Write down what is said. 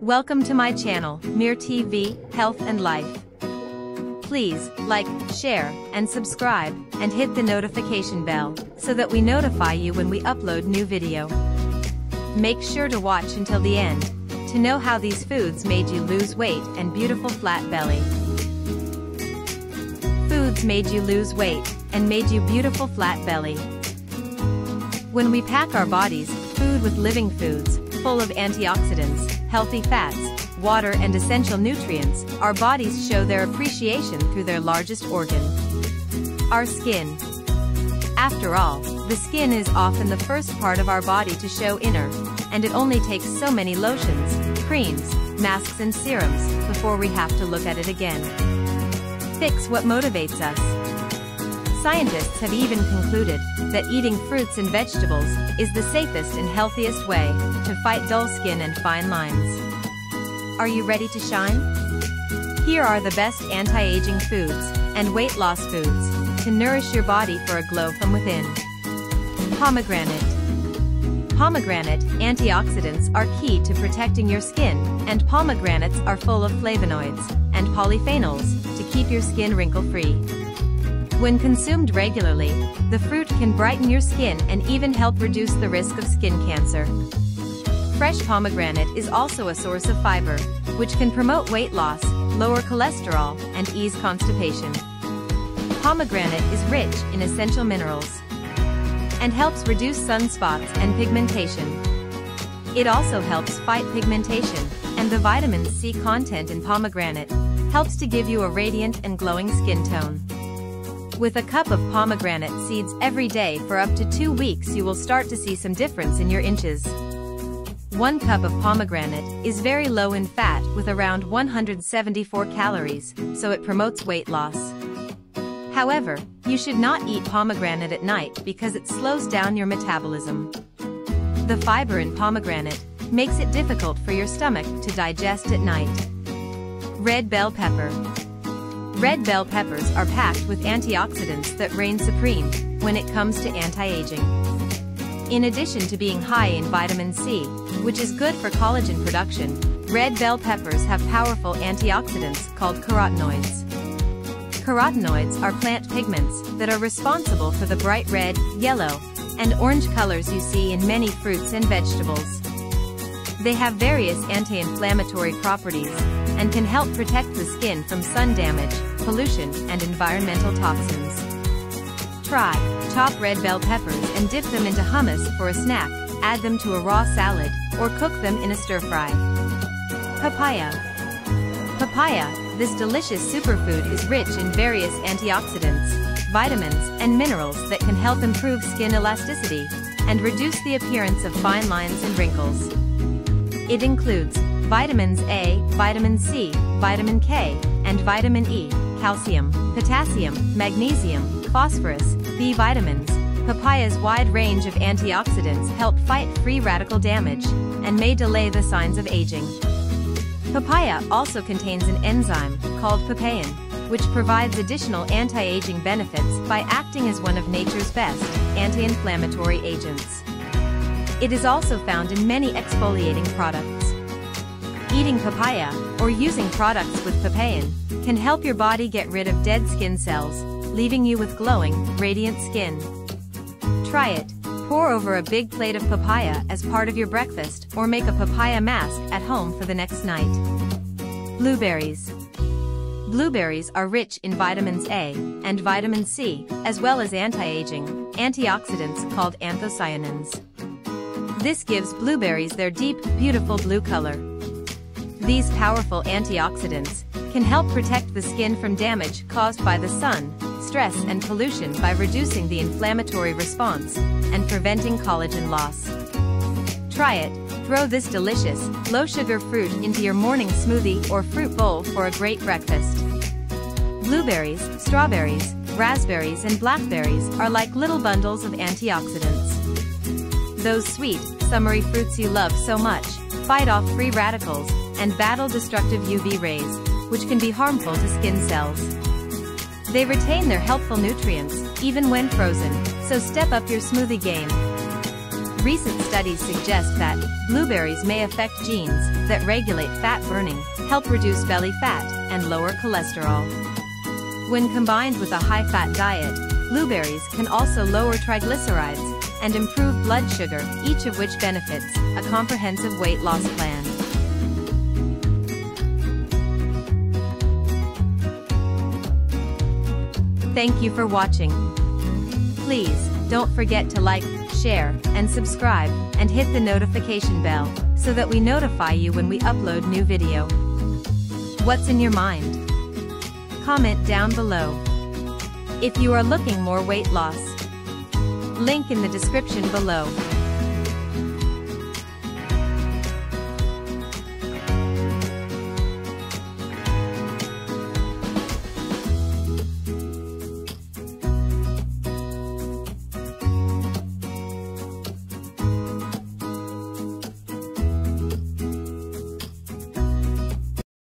Welcome to my channel, Mer TV, Health and Life. Please, like, share, and subscribe, and hit the notification bell, so that we notify you when we upload new video. Make sure to watch until the end, to know how these foods made you lose weight and beautiful flat belly. Foods made you lose weight, and made you beautiful flat belly. When we pack our bodies, food with living foods, full of antioxidants, healthy fats, water and essential nutrients, our bodies show their appreciation through their largest organ. Our skin. After all, the skin is often the first part of our body to show inner, and it only takes so many lotions, creams, masks and serums, before we have to look at it again. Fix what motivates us. Scientists have even concluded that eating fruits and vegetables is the safest and healthiest way to fight dull skin and fine lines. Are you ready to shine? Here are the best anti-aging foods and weight loss foods to nourish your body for a glow from within. Pomegranate. Pomegranate antioxidants are key to protecting your skin, and pomegranates are full of flavonoids and polyphenols to keep your skin wrinkle-free. When consumed regularly, the fruit can brighten your skin and even help reduce the risk of skin cancer. Fresh pomegranate is also a source of fiber, which can promote weight loss, lower cholesterol, and ease constipation. Pomegranate is rich in essential minerals and helps reduce sunspots and pigmentation. It also helps fight pigmentation, and the vitamin C content in pomegranate helps to give you a radiant and glowing skin tone. With a cup of pomegranate seeds every day for up to two weeks you will start to see some difference in your inches. One cup of pomegranate is very low in fat with around 174 calories, so it promotes weight loss. However, you should not eat pomegranate at night because it slows down your metabolism. The fiber in pomegranate makes it difficult for your stomach to digest at night. Red bell pepper, Red bell peppers are packed with antioxidants that reign supreme when it comes to anti-aging. In addition to being high in vitamin C, which is good for collagen production, red bell peppers have powerful antioxidants called carotenoids. Carotenoids are plant pigments that are responsible for the bright red, yellow, and orange colors you see in many fruits and vegetables. They have various anti-inflammatory properties and can help protect the skin from sun damage, pollution, and environmental toxins. Try, chop red bell peppers and dip them into hummus for a snack, add them to a raw salad, or cook them in a stir-fry. Papaya. Papaya, this delicious superfood is rich in various antioxidants, vitamins, and minerals that can help improve skin elasticity and reduce the appearance of fine lines and wrinkles. It includes vitamins A, vitamin C, vitamin K, and vitamin E, calcium, potassium, magnesium, phosphorus, B vitamins. Papaya's wide range of antioxidants help fight free radical damage and may delay the signs of aging. Papaya also contains an enzyme called papain, which provides additional anti-aging benefits by acting as one of nature's best anti-inflammatory agents. It is also found in many exfoliating products. Eating papaya, or using products with papain, can help your body get rid of dead skin cells, leaving you with glowing, radiant skin. Try it. Pour over a big plate of papaya as part of your breakfast or make a papaya mask at home for the next night. Blueberries. Blueberries are rich in vitamins A and vitamin C, as well as anti-aging, antioxidants called anthocyanins. This gives blueberries their deep, beautiful blue color. These powerful antioxidants can help protect the skin from damage caused by the sun, stress and pollution by reducing the inflammatory response and preventing collagen loss. Try it, throw this delicious, low-sugar fruit into your morning smoothie or fruit bowl for a great breakfast. Blueberries, strawberries, raspberries and blackberries are like little bundles of antioxidants. Those sweet, summery fruits you love so much, fight off free radicals, and battle destructive UV rays, which can be harmful to skin cells. They retain their helpful nutrients, even when frozen, so step up your smoothie game. Recent studies suggest that blueberries may affect genes that regulate fat burning, help reduce belly fat, and lower cholesterol. When combined with a high-fat diet, blueberries can also lower triglycerides and improve blood sugar, each of which benefits a comprehensive weight loss plan. Thank you for watching. Please, don't forget to like, share, and subscribe, and hit the notification bell, so that we notify you when we upload new video. What's in your mind? Comment down below. If you are looking more weight loss, link in the description below.